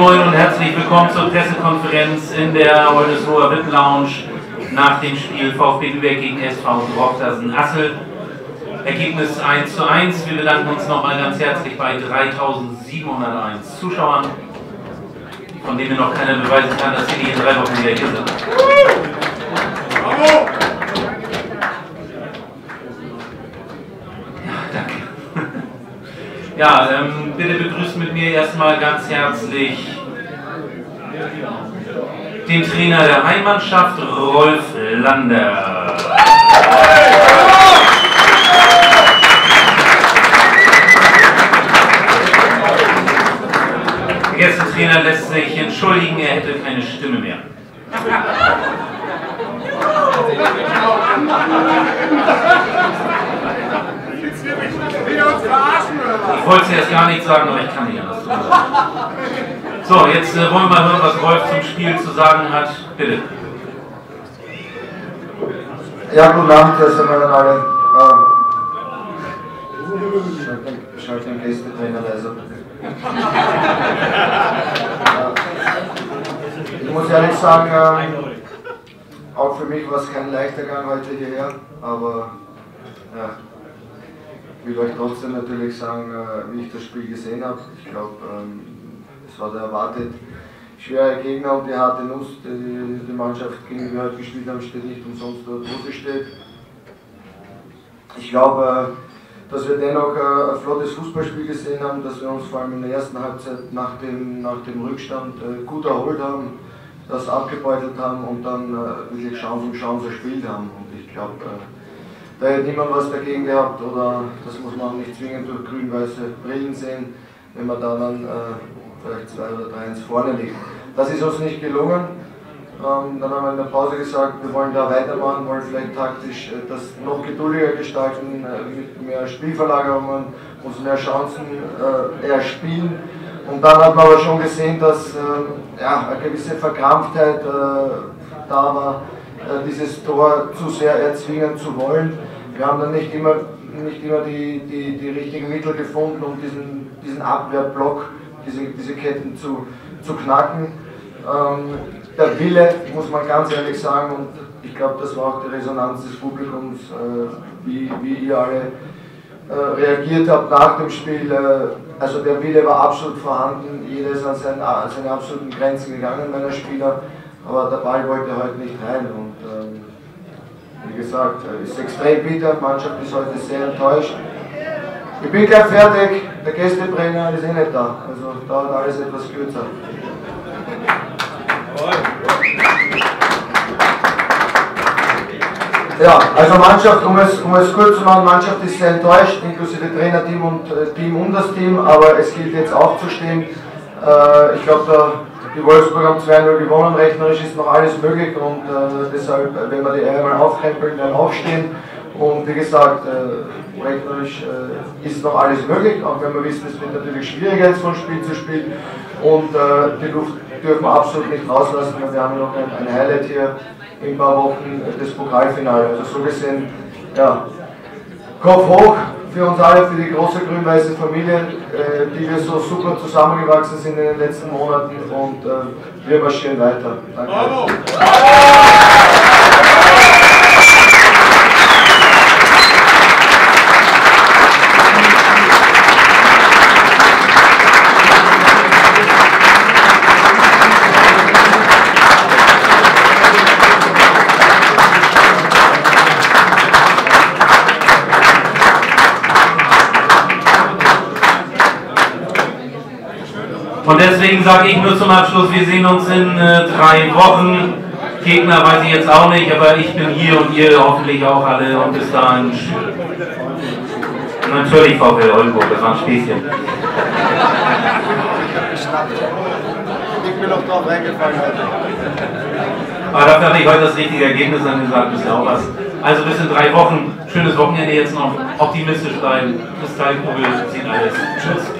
Moin und herzlich willkommen zur Pressekonferenz in der Oldesloher VIP Lounge nach dem Spiel VfB Lübeck gegen SV Drochtersen Assel. Ergebnis 1 zu 1. Wir bedanken uns nochmal ganz herzlich bei 3701 Zuschauern, von denen noch keiner beweisen kann, dass sie nicht in drei Wochen wieder hier sind. Bravo! Ja, ähm, bitte begrüßt mit mir erstmal ganz herzlich den Trainer der Heimmannschaft, Rolf Lander. Der Gästetrainer lässt sich entschuldigen, er hätte keine Stimme mehr. Ich wollte es erst gar nicht sagen, aber ich kann nicht anders tun. So, jetzt äh, wollen wir mal hören, was Rolf zum Spiel zu sagen hat. Bitte. Ja, guten Abend erst einmal an alle. Schalt den Gästetrainer bitte. ich muss ehrlich sagen, ähm, auch für mich war es kein leichter Gang heute hierher, aber ja, will euch trotzdem natürlich sagen, äh, wie ich das Spiel gesehen habe. Ich glaube, ähm, es war der erwartet schwere Gegner und die harte Nuss. Die, die Mannschaft, gegen die wir heute gespielt haben, steht nicht umsonst dort, wo sie steht. Ich glaube, äh, dass wir dennoch äh, ein flottes Fußballspiel gesehen haben, dass wir uns vor allem in der ersten Halbzeit nach dem, nach dem Rückstand gut erholt haben, das abgebeutelt haben und dann wirklich Chance um Chance verspielt haben. Und ich glaube, da hätte niemand was dagegen gehabt oder das muss man nicht zwingend durch grün-weiße Brillen sehen, wenn man da dann äh, vielleicht zwei oder drei ins vorne liegt. Das ist uns nicht gelungen. Ähm, dann haben wir in der Pause gesagt, wir wollen da weitermachen, wollen vielleicht taktisch äh, das noch geduldiger gestalten, äh, mit mehr Spielverlagerungen, uns mehr Chancen äh, erspielen. Und dann hat man aber schon gesehen, dass ähm, ja, eine gewisse Verkrampftheit äh, da war, äh, dieses Tor zu sehr erzwingen zu wollen wir haben dann nicht immer, nicht immer die, die, die richtigen Mittel gefunden, um diesen, diesen Abwehrblock, diese, diese Ketten zu, zu knacken. Ähm, der Wille, muss man ganz ehrlich sagen, und ich glaube, das war auch die Resonanz des Publikums, äh, wie, wie ihr alle äh, reagiert habt nach dem Spiel. Äh, also der Wille war absolut vorhanden, jeder ist an seine, an seine absoluten Grenzen gegangen, meiner Spieler, aber der Ball wollte heute nicht rein. Und, ähm, wie gesagt, ist extrem bitter, die Mannschaft ist heute sehr enttäuscht. Ich bin gleich fertig, der Gästetrainer ist eh nicht da, also dauert alles etwas kürzer. Ja, also Mannschaft, um es, um es kurz zu machen, Mannschaft ist sehr enttäuscht, inklusive Trainerteam und äh, Team und das Team, aber es gilt jetzt aufzustehen. Äh, ich glaube, da die Wolfsburg haben 2-0 gewonnen, rechnerisch ist noch alles möglich und äh, deshalb, äh, wenn wir die einmal aufkrempeln, dann aufstehen. Und wie gesagt, äh, rechnerisch äh, ist noch alles möglich, auch wenn wir wissen, es wird natürlich schwieriger jetzt von Spiel zu Spiel. Und äh, die Luft dürfen wir absolut nicht rauslassen, weil wir haben noch ein, ein Highlight hier in ein paar Wochen, äh, das Pokalfinale. Also so gesehen, ja, Kopf hoch, für uns alle, für die große grün-weiße Familie, äh, die wir so super zusammengewachsen sind in den letzten Monaten und äh, wir marschieren weiter. Danke. Und deswegen sage ich nur zum Abschluss, wir sehen uns in äh, drei Wochen. Gegner weiß ich jetzt auch nicht, aber ich bin hier und ihr hoffentlich auch alle und bis dahin. Natürlich VfL Oldenburg, das war ein Späßchen. Ich bin noch drauf reingefallen heute. Aber dafür hatte ich heute das richtige Ergebnis angesagt, ist ja auch was. Also bis in drei Wochen, schönes Wochenende jetzt noch, optimistisch bleiben, Kristallkugel, sieht alles. Tschüss.